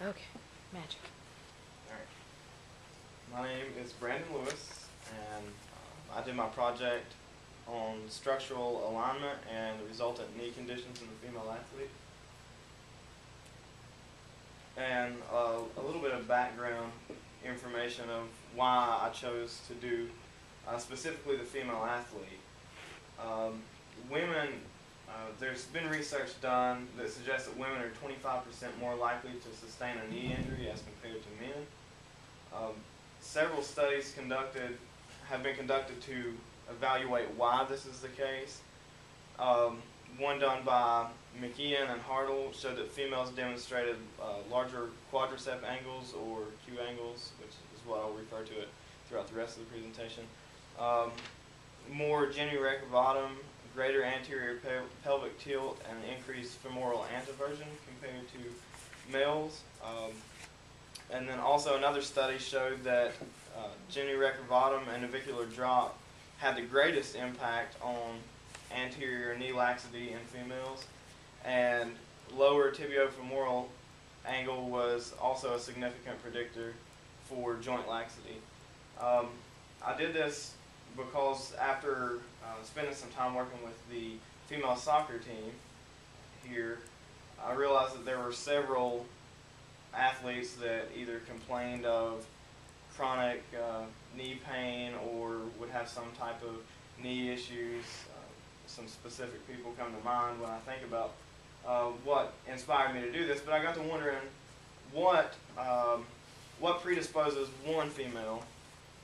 Okay, magic. All right. My name is Brandon Lewis, and uh, I did my project on structural alignment and the resultant knee conditions in the female athlete. And uh, a little bit of background information of why I chose to do uh, specifically the female athlete. Um, women, uh, there's been research done that suggests that women are 25% more likely to sustain a knee injury as compared to men. Um, several studies conducted have been conducted to evaluate why this is the case. Um, one done by McKeon and Hertel showed that females demonstrated uh, larger quadricep angles or Q angles, which is what I'll refer to it throughout the rest of the presentation. Um, more genu recurvatum, greater anterior pelvic tilt, and increased femoral anteversion compared to males. Um, and then also another study showed that uh, genu recurvatum and navicular drop had the greatest impact on anterior knee laxity in females, and lower tibiofemoral angle was also a significant predictor for joint laxity. Um, I did this because after uh, spending some time working with the female soccer team here, I realized that there were several athletes that either complained of chronic uh, knee pain or would have some type of knee issues. Uh, some specific people come to mind when I think about uh, what inspired me to do this, but I got to wondering what um, what predisposes one female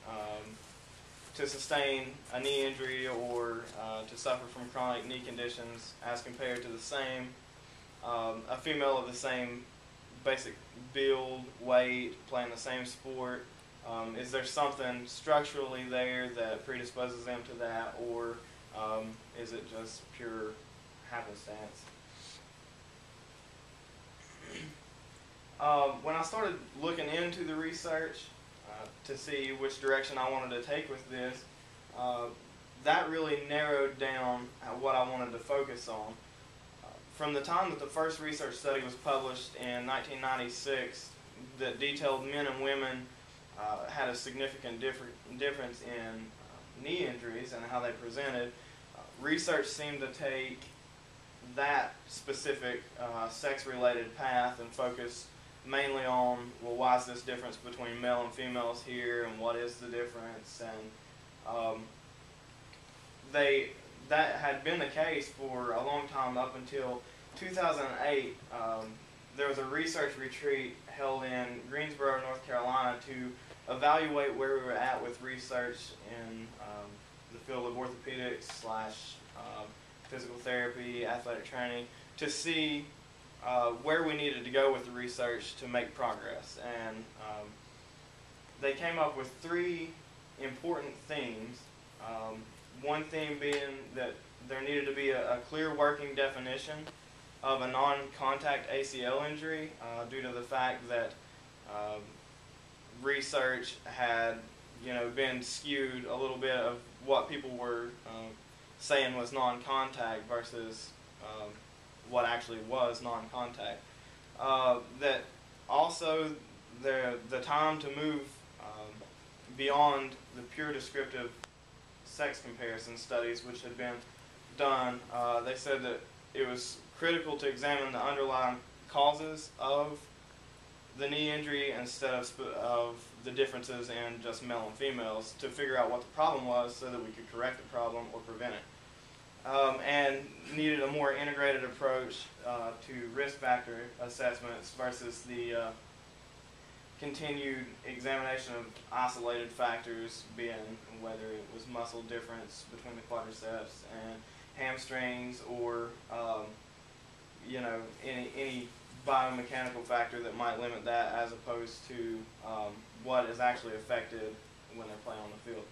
um, to sustain a knee injury or uh, to suffer from chronic knee conditions as compared to the same um, a female of the same basic build, weight, playing the same sport? Um, is there something structurally there that predisposes them to that, or um, is it just pure happenstance? uh, when I started looking into the research to see which direction I wanted to take with this, uh, that really narrowed down what I wanted to focus on. From the time that the first research study was published in 1996 that detailed men and women uh, had a significant differ difference in uh, knee injuries and how they presented, uh, research seemed to take that specific uh, sex-related path and focus mainly on, well, why is this difference between male and females here and what is the difference? And um, they that had been the case for a long time up until 2008. Um, there was a research retreat held in Greensboro, North Carolina to evaluate where we were at with research in um, the field of orthopedics slash um, physical therapy, athletic training, to see uh, where we needed to go with the research to make progress. And um, they came up with three important themes. Um, one theme being that there needed to be a, a clear working definition of a non-contact ACL injury uh, due to the fact that um, research had you know been skewed a little bit of what people were um, saying was non-contact versus um, what actually was non-contact. Uh, that also the the time to move um, beyond the pure descriptive sex comparison studies which had been done, uh, they said that it was critical to examine the underlying causes of the knee injury instead of, of the differences in just male and females to figure out what the problem was so that we could correct the problem or prevent it. Um, and needed a more integrated approach uh, to risk factor assessments versus the uh, continued examination of isolated factors, being whether it was muscle difference between the quadriceps and hamstrings or um, you know any any biomechanical factor that might limit that as opposed to um, what is actually affected when they're playing on the field.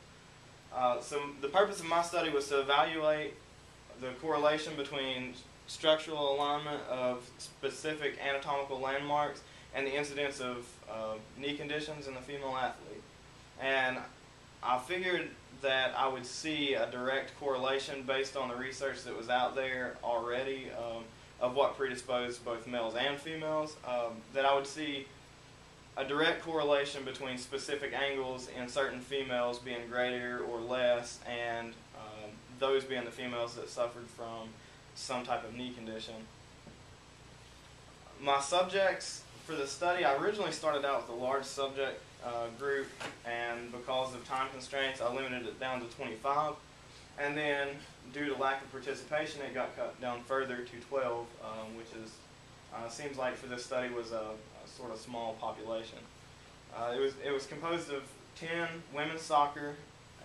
Uh, so the purpose of my study was to evaluate the correlation between structural alignment of specific anatomical landmarks and the incidence of uh, knee conditions in the female athlete. And I figured that I would see a direct correlation based on the research that was out there already um, of what predisposed both males and females, um, that I would see a direct correlation between specific angles in certain females being greater or less, and those being the females that suffered from some type of knee condition. My subjects for the study, I originally started out with a large subject uh, group, and because of time constraints, I limited it down to 25. And then, due to lack of participation, it got cut down further to 12, um, which is uh, seems like for this study was a, a sort of small population. Uh, it was it was composed of 10 women's soccer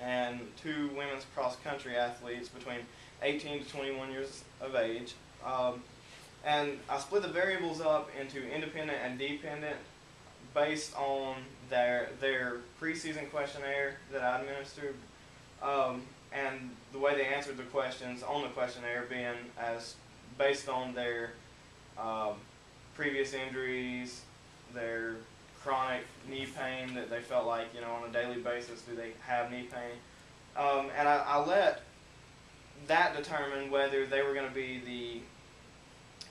and two women's cross country athletes between 18 to 21 years of age. Um, and I split the variables up into independent and dependent based on their their preseason questionnaire that I administered, um, and the way they answered the questions on the questionnaire being as based on their um, previous injuries, their chronic knee pain that they felt like you know on a daily basis do they have knee pain, um, and I, I let that determine whether they were going to be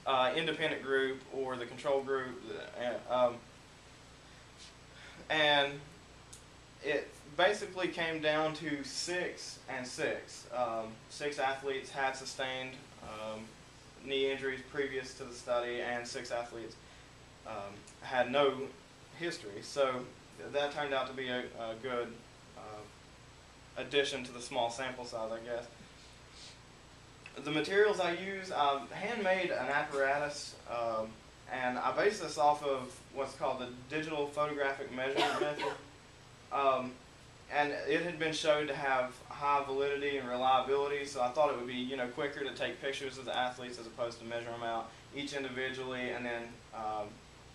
the uh, independent group or the control group. Uh, um, and it basically came down to six and six. Um, six athletes had sustained um, knee injuries previous to the study, and six athletes um, had no history. So that turned out to be a, a good uh, addition to the small sample size, I guess. The materials I use, I've handmade an apparatus, um, and I base this off of what's called the digital photographic measurement method. Um, and it had been shown to have high validity and reliability, so I thought it would be you know quicker to take pictures of the athletes as opposed to measure them out each individually and then um,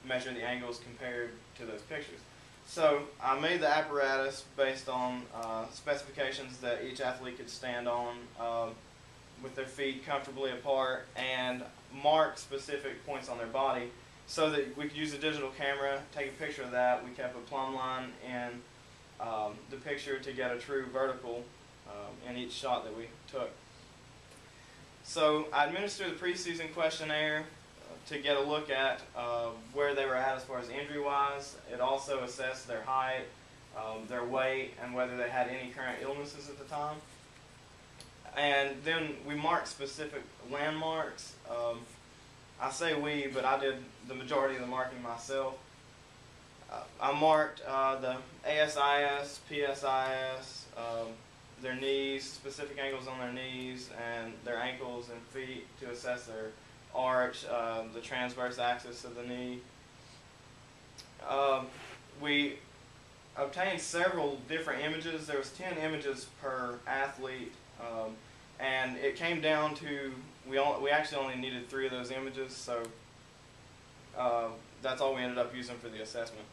measure the angles compared to those pictures. So I made the apparatus based on uh, specifications that each athlete could stand on uh, with their feet comfortably apart and mark specific points on their body so that we could use a digital camera, take a picture of that. We kept a plumb line in um, the picture to get a true vertical um, in each shot that we took. So I administered the preseason questionnaire to get a look at uh, where they were at as far as injury-wise. It also assessed their height, um, their weight, and whether they had any current illnesses at the time. And then we marked specific landmarks. Um, I say we, but I did the majority of the marking myself. Uh, I marked uh, the ASIS, PSIS, um, their knees, specific angles on their knees, and their ankles and feet to assess their arch, uh, the transverse axis of the knee. Um, we obtained several different images. There was 10 images per athlete, um, and it came down to we all, we actually only needed three of those images, so uh, that's all we ended up using for the assessment.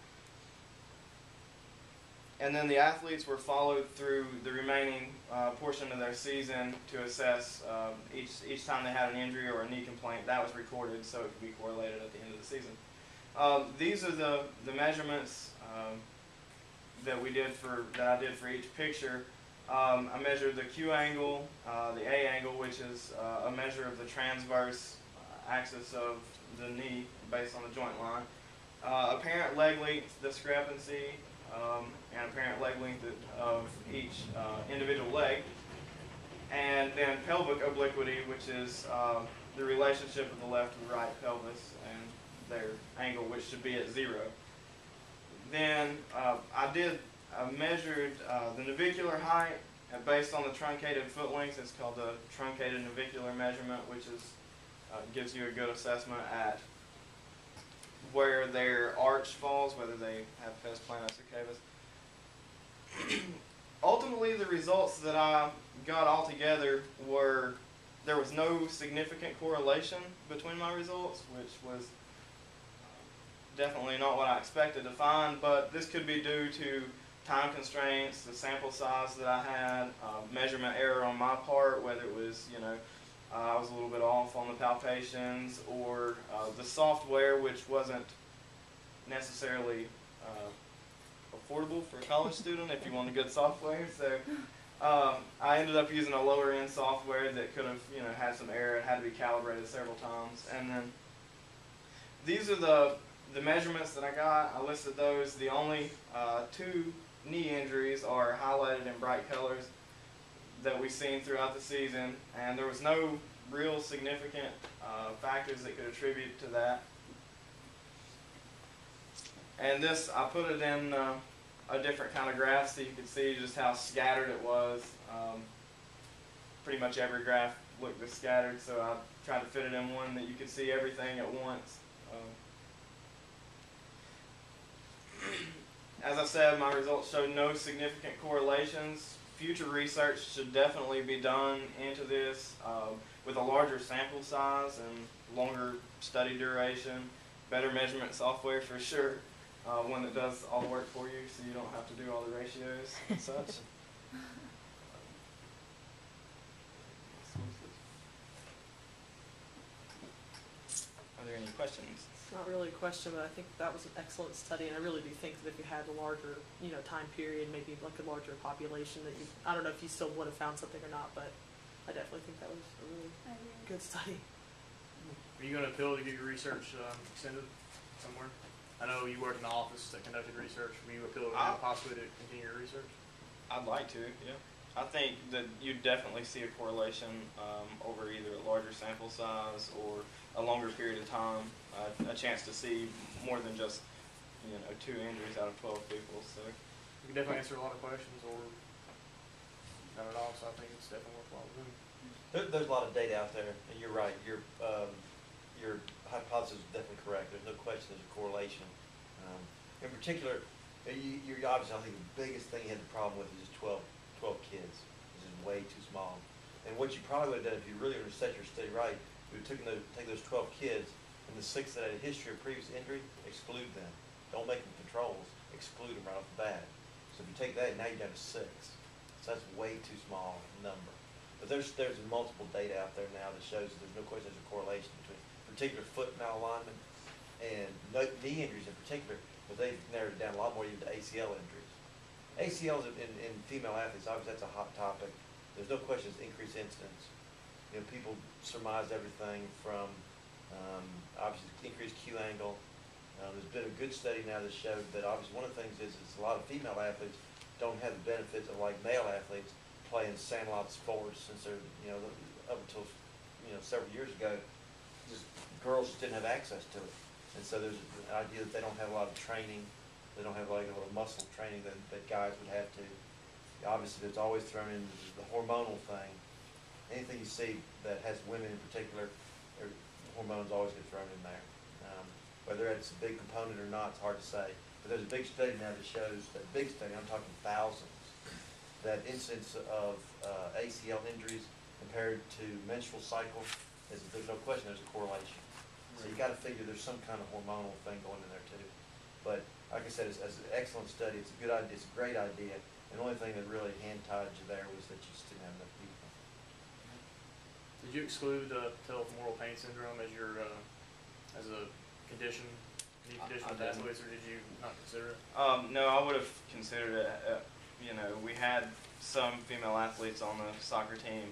And then the athletes were followed through the remaining uh, portion of their season to assess um, each each time they had an injury or a knee complaint. That was recorded, so it could be correlated at the end of the season. Um, these are the the measurements um, that we did for that I did for each picture. Um, I measured the Q angle, uh, the A angle, which is uh, a measure of the transverse uh, axis of the knee based on the joint line. Uh, apparent leg length discrepancy um, and apparent leg length of each uh, individual leg. And then pelvic obliquity, which is um, the relationship of the left and right pelvis and their angle, which should be at zero. Then uh, I did I measured uh, the navicular height and based on the truncated foot length. It's called the truncated navicular measurement, which is uh, gives you a good assessment at where their arch falls, whether they have pes planus or cavus. Ultimately, the results that I got altogether were there was no significant correlation between my results, which was definitely not what I expected to find, but this could be due to time constraints, the sample size that I had, uh, measurement error on my part, whether it was, you know, I was a little bit off on the palpations, or uh, the software, which wasn't necessarily uh, affordable for a college student if you want a good software. So Um, I ended up using a lower end software that could have, you know, had some error and had to be calibrated several times. And then these are the the measurements that I got. I listed those. The only uh, two knee injuries are highlighted in bright colors that we've seen throughout the season, and there was no real significant uh, factors that could attribute to that. And this, I put it in uh, a different kind of graph so you could see just how scattered it was. Um, pretty much every graph looked this scattered, so I tried to fit it in one that you could see everything at once. Um, as I said, my results showed no significant correlations. Future research should definitely be done into this uh, with a larger sample size and longer study duration, better measurement software for sure uh, one that does all the work for you, so you don't have to do all the ratios and such. Are there any questions? It's not really a question, but I think that was an excellent study, and I really do think that if you had a larger, you know, time period, maybe like a larger population, that you, I don't know if you still would have found something or not, but I definitely think that was a really good study. Are you going to appeal to get your research um, extended somewhere? I know you worked in the office that conducted research. Will you appeal to I- possibly to continue your research? I'd like to, yeah. I think that you definitely see a correlation um, over either a larger sample size or a longer period of time, uh, a chance to see more than just, you know, two injuries out of 12 people. So, You can definitely answer a lot of questions or not at all, so I think it's definitely worthwhile doing. There, there's a lot of data out there, and you're right, your, um, your hypothesis is definitely correct, there's no question there's a correlation. Um, in particular, you, you're obviously, I think the biggest thing you had the problem with is just 12 12 kids, this is way too small. And what you probably would have done, if you really were to set your study right, you would have taken those, take those twelve kids, and the six that had a history of previous injury, exclude them. Don't make them controls, exclude them right off the bat. So if you take that, now you're down to six. So that's way too small a number. But there's, there's multiple data out there now that shows that there's no question there's a correlation between particular foot malalignment and knee injuries in particular, but they've narrowed it down a lot more even to ACL injuries. ACLs in, in, female athletes, obviously that's a hot topic. There's no question it's increased incidence. You know, people surmise everything from, um, obviously increased Q angle. Um, there's been a good study now that showed that obviously one of the things is, is a lot of female athletes don't have the benefits of like male athletes playing sandlot sports since they're, you know, up until, you know, several years ago, just girls just didn't have access to it. And so there's an idea that they don't have a lot of training they don't have like a little muscle training that, that guys would have to. Obviously, there's always thrown in the hormonal thing. Anything you see that has women in particular, or hormones always get thrown in there. Um, whether it's a big component or not, it's hard to say. But there's a big study now that shows, that big study, I'm talking thousands, that incidence of uh, ACL injuries compared to menstrual cycle, is, there's no question there's a correlation. So you gotta figure there's some kind of hormonal thing going in there too. But like I said, it's, it's an excellent study, it's a good idea, it's a great idea. And the only thing that really hand-tied you there was that you just didn't have enough people. Did you exclude uh, patellofemoral pain syndrome as your, uh, as a condition, knee I- condition I with athletes, or did you not consider it? um, no, I would have considered it. Uh, you know, we had some female athletes on the soccer team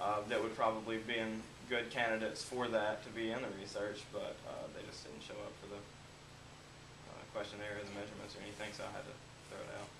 uh, that would probably been good candidates for that to be in the research, but uh, they just didn't show up for the uh, questionnaires and measurements or anything, so I had to throw it out.